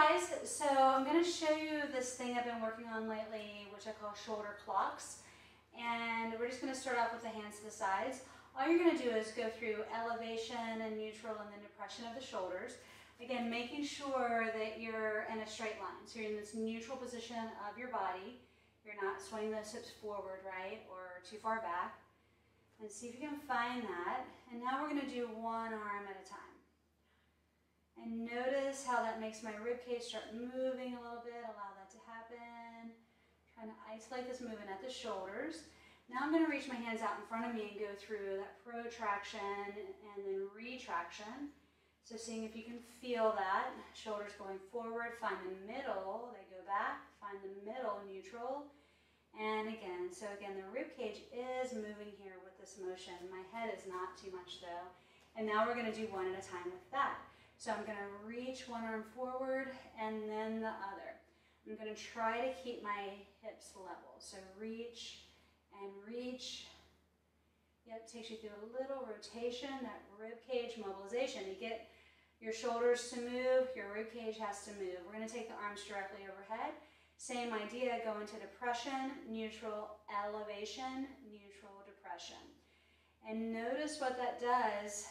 guys, so I'm going to show you this thing I've been working on lately, which I call shoulder clocks. And we're just going to start off with the hands to the sides. All you're going to do is go through elevation and neutral and then depression of the shoulders. Again, making sure that you're in a straight line. So you're in this neutral position of your body. You're not swinging those hips forward, right, or too far back. And see if you can find that. And now we're going to do one arm at a time. And notice how that makes my rib cage start moving a little bit. Allow that to happen. Trying to isolate this movement at the shoulders. Now I'm going to reach my hands out in front of me and go through that protraction and then retraction. So seeing if you can feel that. Shoulders going forward, find the middle, they go back, find the middle, neutral. And again, so again, the rib cage is moving here with this motion. My head is not too much though. And now we're going to do one at a time with that. So I'm going to reach one arm forward and then the other. I'm going to try to keep my hips level. So reach and reach. Yep, takes you through a little rotation, that rib cage mobilization. You get your shoulders to move, your rib cage has to move. We're going to take the arms directly overhead. Same idea, go into depression, neutral, elevation, neutral, depression. And notice what that does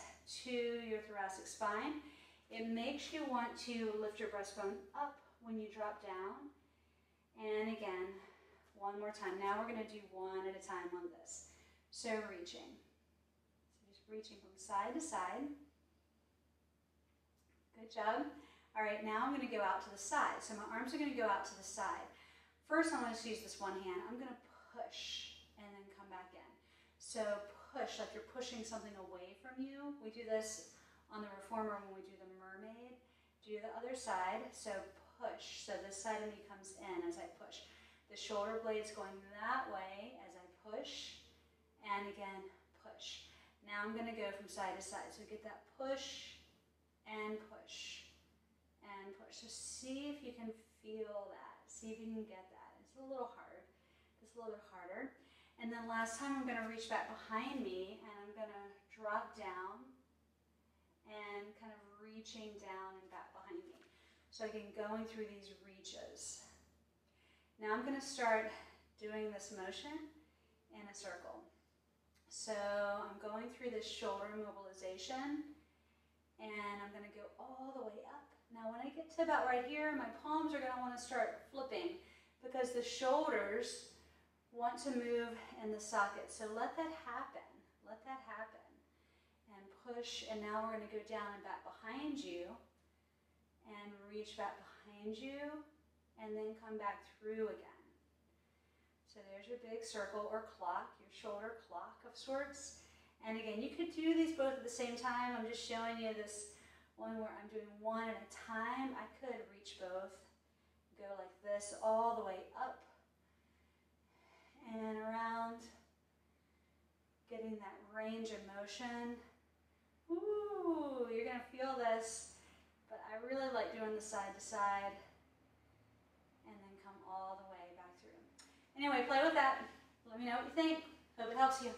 to your thoracic spine. It makes you want to lift your breastbone up when you drop down. And again, one more time. Now we're going to do one at a time on this. So reaching. So just reaching from side to side. Good job. All right, now I'm going to go out to the side. So my arms are going to go out to the side. First, I'm going to use this one hand. I'm going to push and then come back in. So push, like you're pushing something away from you. We do this on the reformer when we do the mermaid. Do the other side, so push. So this side of me comes in as I push. The shoulder blades going that way as I push, and again, push. Now I'm gonna go from side to side. So get that push and push and push. So see if you can feel that. See if you can get that. It's a little hard. It's a little bit harder. And then last time I'm gonna reach back behind me and I'm gonna drop down and kind of reaching down and back behind me. So again, going through these reaches. Now I'm gonna start doing this motion in a circle. So I'm going through this shoulder mobilization and I'm gonna go all the way up. Now when I get to about right here, my palms are gonna wanna start flipping because the shoulders want to move in the socket. So let that happen, let that happen push, and now we're going to go down and back behind you, and reach back behind you, and then come back through again. So there's your big circle or clock, your shoulder clock of sorts. And again, you could do these both at the same time. I'm just showing you this one where I'm doing one at a time. I could reach both, go like this all the way up and around, getting that range of motion. You're gonna feel this, but I really like doing the side to side and then come all the way back through. Anyway, play with that. Let me know what you think. Hope it helps you.